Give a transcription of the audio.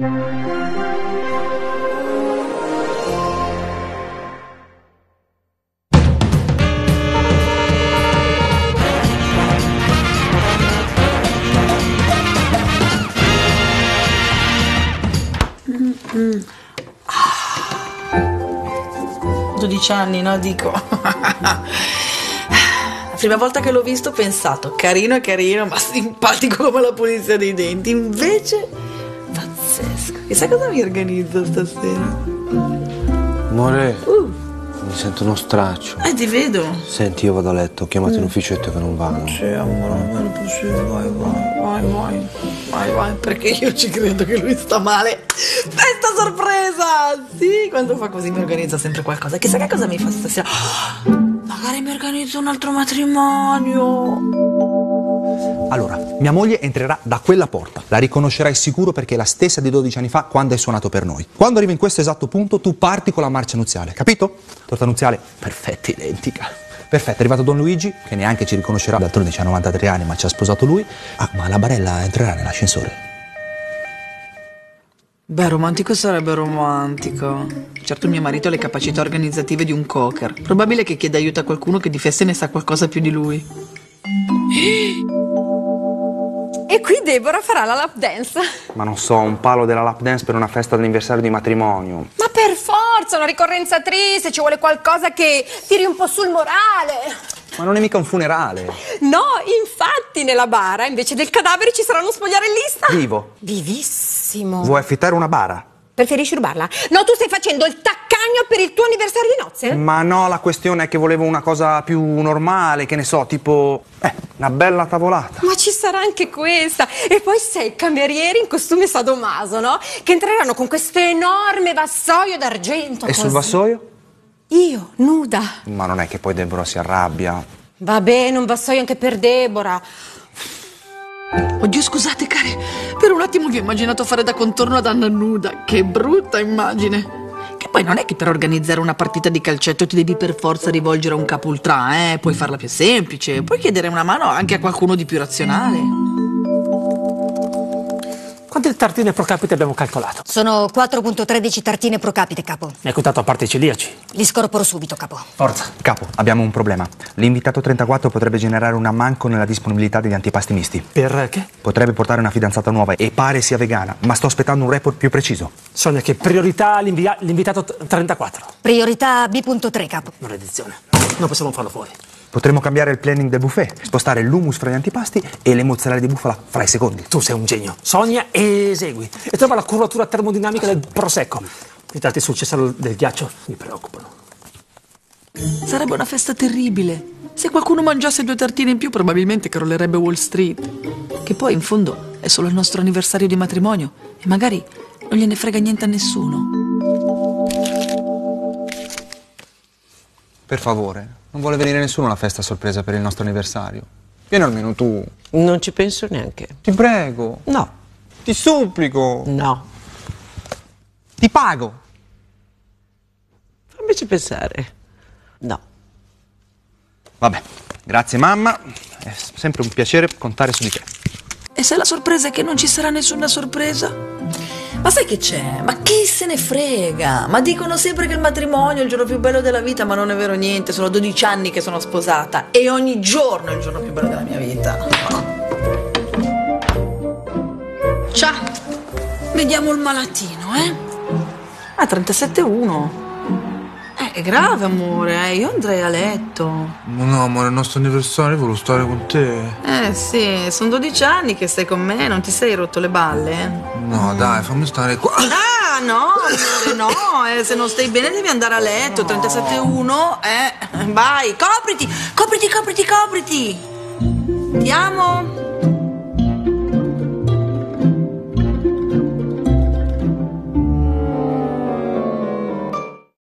12 anni, no? Dico. La prima volta che l'ho visto ho pensato, carino è carino, ma simpatico come la pulizia dei denti. Invece, pazzesco. Chissà cosa mi organizzo stasera. Amore, Uh, mi sento uno straccio. eh, ti vedo. Senti, io vado a letto, ho chiamato in ufficetto che non vanno. Sì, amore, non è possibile, vai, vai, vai, vai, vai, vai, perché io ci credo che lui sta male. Festa sorpresa! Sì, quando fa così mi organizza sempre qualcosa. Chissà che cosa mi fa stasera. Magari mi organizzo un altro matrimonio. Allora, mia moglie entrerà da quella porta. La riconoscerai sicuro perché è la stessa di 12 anni fa quando hai suonato per noi. Quando arrivi in questo esatto punto, tu parti con la marcia nuziale, capito? Torta nuziale perfetta, identica. Perfetto, è arrivato Don Luigi, che neanche ci riconoscerà, d'altronde ha 93 anni, ma ci ha sposato lui. Ah, ma la barella entrerà nell'ascensore. Beh, romantico sarebbe romantico. Certo mio marito ha le capacità organizzative di un cocker. Probabile che chieda aiuto a qualcuno che di feste ne sa qualcosa più di lui. E qui Deborah farà la lap dance. Ma non so, un palo della lap dance per una festa d'anniversario di matrimonio. Ma per forza, una ricorrenza triste, ci vuole qualcosa che tiri un po' sul morale. Ma non è mica un funerale. No, infatti nella bara invece del cadavere ci sarà uno spogliarellista. Vivo. Vivissimo. Vuoi affittare una bara? Preferisci rubarla? No, tu stai facendo il taccagno per il tuo anniversario di nozze? Ma no, la questione è che volevo una cosa più normale, che ne so, tipo... Eh, una bella tavolata. Ma ci sarà anche questa. E poi sei camerieri in costume sadomaso, no? Che entreranno con questo enorme vassoio d'argento. E sul così. vassoio? Io, nuda. Ma non è che poi Deborah si arrabbia. Va bene, un vassoio anche per Deborah. Oddio, scusate, cari. Per un attimo vi ho immaginato fare da contorno ad Anna nuda. Che brutta immagine. Che poi non è che per organizzare una partita di calcetto ti devi per forza rivolgere a un capo ultra, eh? Puoi farla più semplice. Puoi chiedere una mano anche a qualcuno di più razionale. Quante tartine pro capite abbiamo calcolato? Sono 4.13 tartine pro capite, capo. Mi hai contato a parte i celiaci. Li scorporo subito, capo. Forza. Capo, abbiamo un problema. L'invitato 34 potrebbe generare un ammanco nella disponibilità degli antipasti misti. Per che? Potrebbe portare una fidanzata nuova e pare sia vegana, ma sto aspettando un report più preciso. Sonia, che priorità l'invitato t- 34. Priorità B.3, capo. Maledizione. Non possiamo farlo fuori. Potremmo cambiare il planning del buffet, spostare l'humus fra gli antipasti e le mozzarella di bufala fra i secondi. Tu sei un genio. Sonia, esegui. E trova la curvatura termodinamica del prosecco. I tratti sul cesaro del ghiaccio mi preoccupano. Sarebbe una festa terribile. Se qualcuno mangiasse due tartine in più, probabilmente crollerebbe Wall Street. Che poi, in fondo, è solo il nostro anniversario di matrimonio e magari non gliene frega niente a nessuno. Per favore, non vuole venire nessuno alla festa sorpresa per il nostro anniversario. Vieni almeno tu. Non ci penso neanche. Ti prego. No, Ti supplico. no. Ti pago. Fammici pensare. No. Vabbè, grazie mamma. È sempre un piacere contare su di te. E se la sorpresa è che non ci sarà nessuna sorpresa? Ma sai che c'è? Ma chi se ne frega? Ma dicono sempre che il matrimonio è il giorno più bello della vita, ma non è vero niente. Sono 12 anni che sono sposata e ogni giorno è il giorno più bello della mia vita. Ciao. Vediamo il malatino, eh? Ah, 37,1. Eh, è grave, amore, eh. Io andrei a letto. No, amore, è il nostro anniversario, volevo stare con te. Eh sì, sono 12 anni che stai con me, non ti sei rotto le balle? No, dai, fammi stare qua. Ah, no, amore, no, eh, se non stai bene devi andare a letto, 37,1, eh, vai, copriti, copriti, copriti, copriti. Ti amo.